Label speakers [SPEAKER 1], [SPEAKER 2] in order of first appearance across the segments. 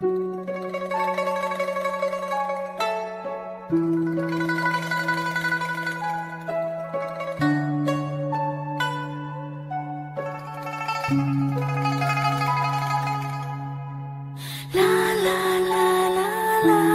[SPEAKER 1] 啦啦啦啦啦。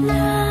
[SPEAKER 1] love.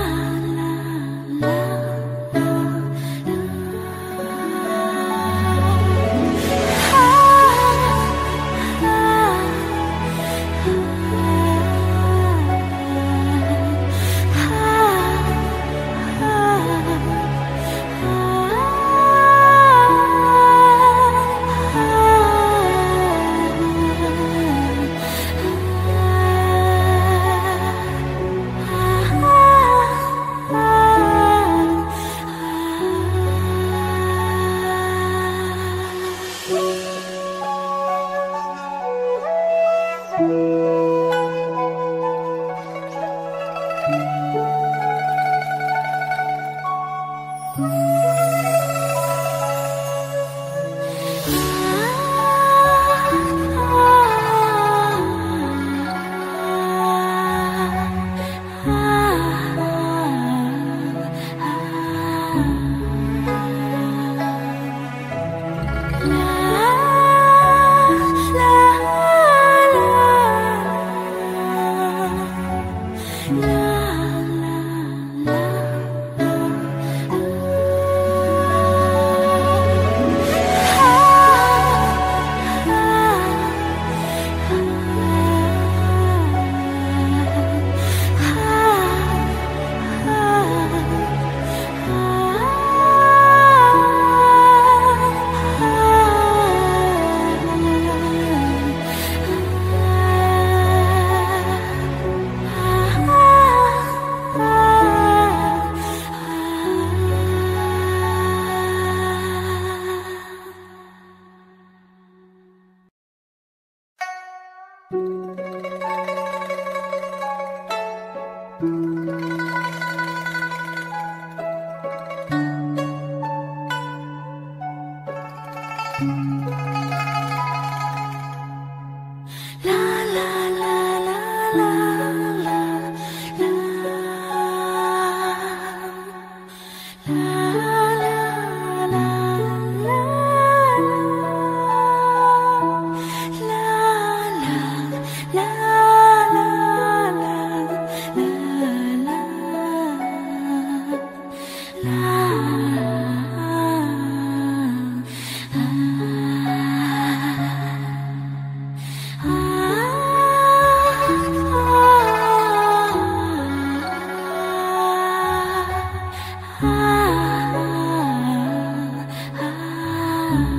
[SPEAKER 1] 啦 love.